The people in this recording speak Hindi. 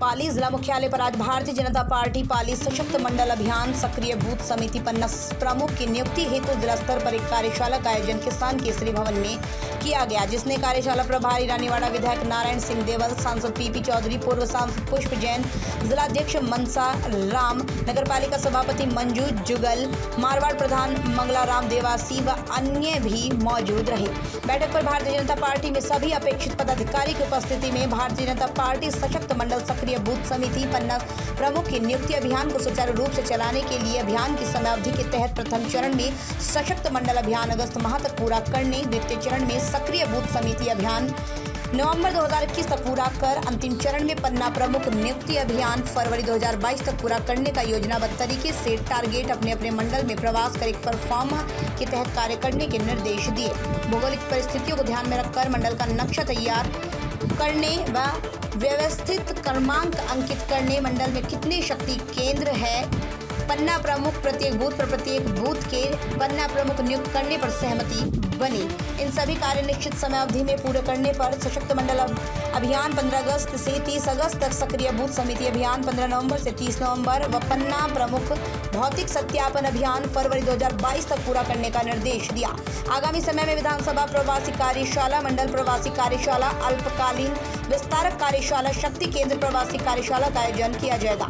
पाली जिला मुख्यालय पर आज भारतीय जनता पार्टी पाली सशक्त मंडल अभियान सक्रिय बूथ समिति पन्ना प्रमुख की नियुक्ति हेतु तो जिला स्तर पर एक कार्यशाला का आयोजन किसान केसरी भवन में किया गया, जिसने कार्यशाला प्रभारी रानीवाड़ा विधायक नारायण सिंह देवल, सांसद पीपी चौधरी, पूर्व सांसद पुष्प जैन, जिलाध्यक्ष मनसा राम नगर पालिका सभापति मंजू जुगल, मारवाड़ प्रधान मंगला राम देवासी व अन्य भी मौजूद रहे। बैठक पर भारतीय जनता पार्टी में सभी अपेक्षित पदाधिकारी की उपस्थिति में भारतीय जनता पार्टी सशक्त मंडल सक्रिय बूथ समिति पन्ना प्रमुख की नियुक्ति अभियान को सुचारू रूप से चलाने के लिए अभियान की समयावधि के तहत प्रथम चरण में सशक्त मंडल अभियान अगस्त माह तक पूरा करने, द्वितीय चरण में सक्रिय बूथ समिति अभियान। नवंबर 2021 तक पूरा कर अंतिम चरण में पन्ना प्रमुख नियुक्ति अभियान। फरवरी 2022 तक पूरा करने का योजनाबद्ध तरीके से टारगेट अपने अपने मंडल में प्रवास कर एक परफॉर्म के तहत कार्य करने के निर्देश दिए। भौगोलिक परिस्थितियों को ध्यान में रखकर मंडल का नक्शा तैयार करने व व्यवस्थित क्रमांक अंकित करने मंडल में कितने शक्ति केंद्र है पन्ना प्रमुख प्रत्येक बूथ पर प्रत्येक बूथ के पन्ना प्रमुख नियुक्त करने पर सहमति बनी। इन सभी कार्य निश्चित समय अवधि में पूरे करने पर सशक्त मंडल अभियान 15 अगस्त से 30 अगस्त तक सक्रिय बूथ समिति अभियान 15 नवंबर से 30 नवंबर व पन्ना प्रमुख भौतिक सत्यापन अभियान फरवरी 2022 तक पूरा करने का निर्देश दिया। आगामी समय में विधानसभा प्रवासी कार्यशाला, मंडल प्रवासी कार्यशाला, अल्पकालीन विस्तारक कार्यशाला, शक्ति केंद्र प्रवासी कार्यशाला का आयोजन किया जाएगा।